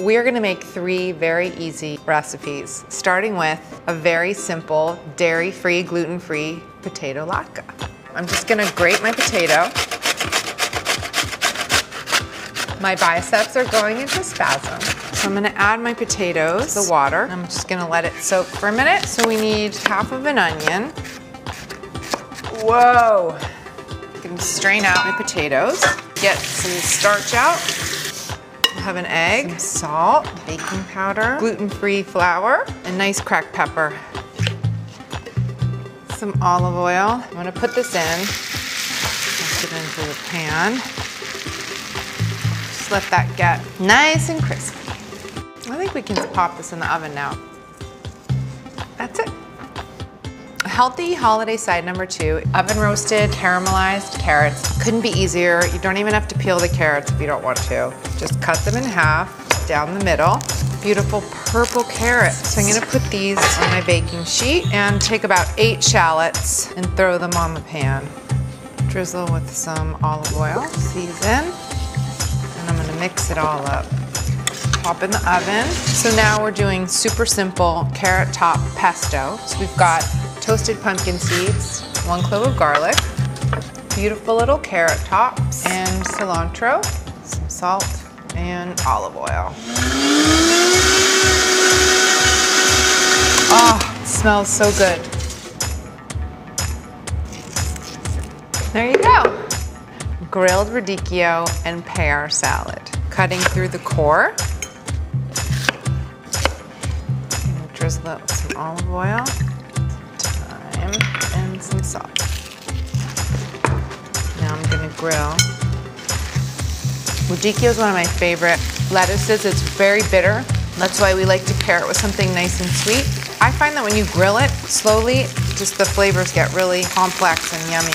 We are gonna make three very easy recipes, starting with a very simple dairy-free, gluten-free potato latke. I'm just gonna grate my potato. My biceps are going into spasm. So I'm gonna add my potatoes, the water. I'm just gonna let it soak for a minute. So we need half of an onion. Whoa. I'm gonna strain out my potatoes, get some starch out. We'll have an egg, salt, baking powder, gluten-free flour, and nice cracked pepper. Some olive oil. I'm gonna put this in, Put it into the pan. Just let that get nice and crispy. I think we can pop this in the oven now. That's it. Healthy holiday side number two, oven roasted caramelized carrots. Couldn't be easier. You don't even have to peel the carrots if you don't want to. Just cut them in half down the middle. Beautiful purple carrots. So I'm gonna put these on my baking sheet and take about eight shallots and throw them on the pan. Drizzle with some olive oil, season, and I'm gonna mix it all up. Pop in the oven. So now we're doing super simple carrot top pesto. So we've got toasted pumpkin seeds, one clove of garlic, beautiful little carrot tops, and cilantro, some salt, and olive oil. Oh, smells so good. There you go. Grilled radicchio and pear salad. Cutting through the core. drizzle it with some olive oil, Now I'm gonna grill. Radicchio is one of my favorite lettuces. It's very bitter. That's why we like to pair it with something nice and sweet. I find that when you grill it slowly, just the flavors get really complex and yummy.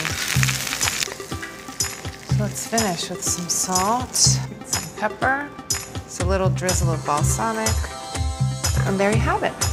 So let's finish with some salt, some pepper, just a little drizzle of balsamic, and there you have it.